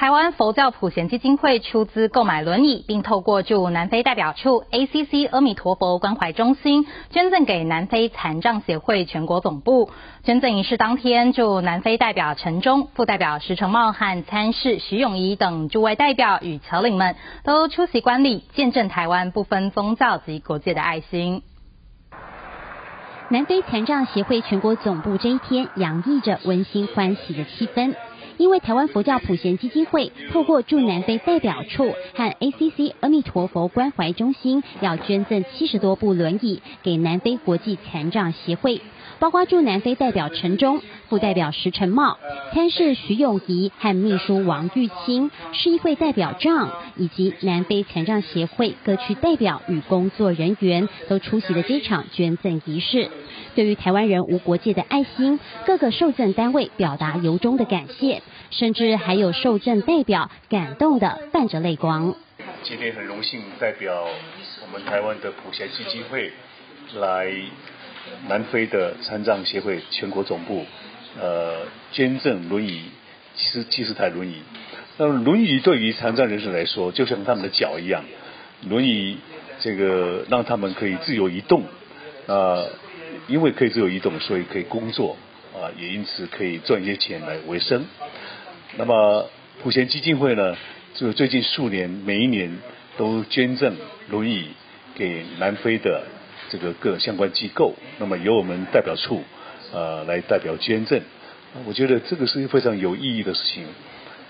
台湾佛教普贤基金会出资购买轮椅，并透过驻南非代表处 ACC 阿弥陀佛关怀中心捐赠给南非残障协会全国总部。捐赠仪式当天，驻南非代表陈忠、副代表石成茂和参事徐永仪等诸位代表与侨领们都出席观礼，见证台湾不分宗教及国界的爱心。南非残障协会全国总部这一天洋溢着温馨欢喜的气氛。因为台湾佛教普贤基金会透过驻南非代表处和 ACC 阿弥陀佛关怀中心，要捐赠七十多部轮椅给南非国际残障协会，包括驻南非代表陈忠、副代表石成茂、参事徐永仪和秘书王玉清、市议会代表张以及南非残障协会各区代表与工作人员都出席了这场捐赠仪式。对于台湾人无国界的爱心，各个受赠单位表达由衷的感谢。甚至还有受赠代表感动的泛着泪光。今天很荣幸代表我们台湾的普贤基金会来南非的残障协会全国总部，呃，捐赠轮椅，七十七十台轮椅。那轮椅对于残障人士来说，就像他们的脚一样，轮椅这个让他们可以自由移动，啊，因为可以自由移动，所以可以工作，啊，也因此可以赚一些钱来维生。那么普贤基金会呢，就最近数年每一年都捐赠轮椅给南非的这个各相关机构，那么由我们代表处呃来代表捐赠，我觉得这个是非常有意义的事情。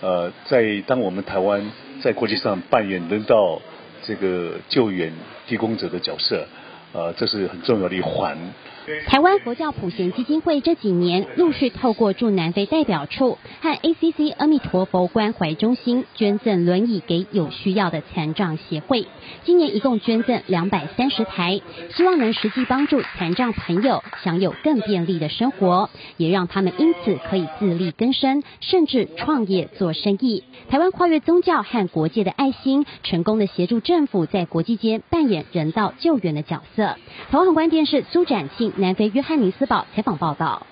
呃，在当我们台湾在国际上扮演人道这个救援提供者的角色，呃，这是很重要的一环。台湾佛教普贤基金会这几年陆续透过驻南非代表处和 ACC 阿弥陀佛关怀中心捐赠轮椅给有需要的残障协会，今年一共捐赠两百三十台，希望能实际帮助残障朋友享有更便利的生活，也让他们因此可以自力更生，甚至创业做生意。台湾跨越宗教和国界的爱心，成功的协助政府在国际间扮演人道救援的角色。台湾观电视苏展庆。南非约翰尼斯堡采访报道。